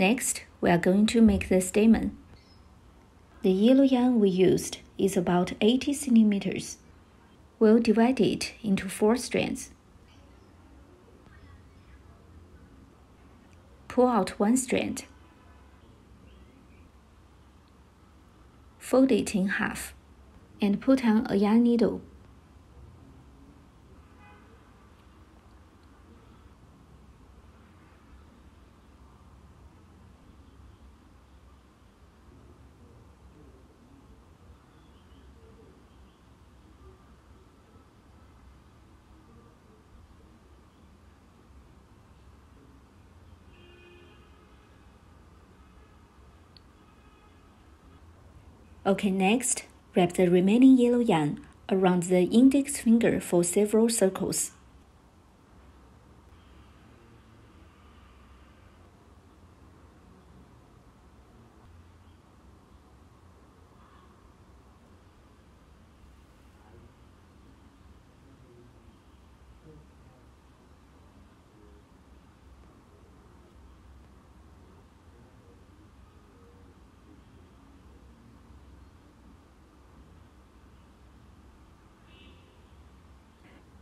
Next, we are going to make the stamen. The yellow yarn we used is about 80 centimeters. We'll divide it into four strands. Pull out one strand. Fold it in half and put on a yarn needle. Okay, next, wrap the remaining yellow yarn around the index finger for several circles.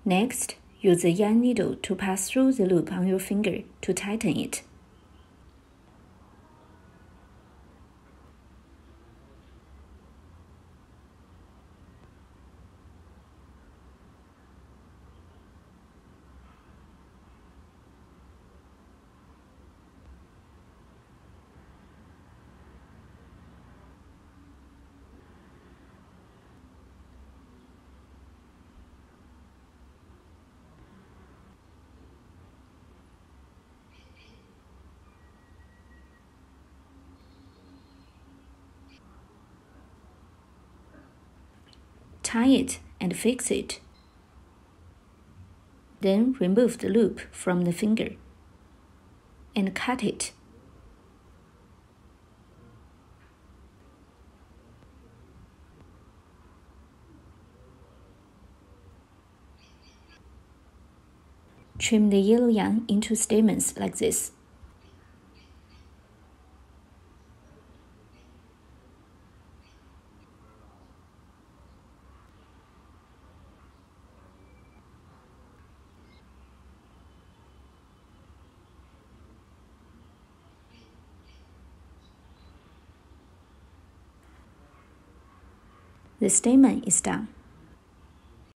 Next, use the yarn needle to pass through the loop on your finger to tighten it. Tie it and fix it. Then remove the loop from the finger and cut it. Trim the yellow yarn into stamens like this. The stamen is done.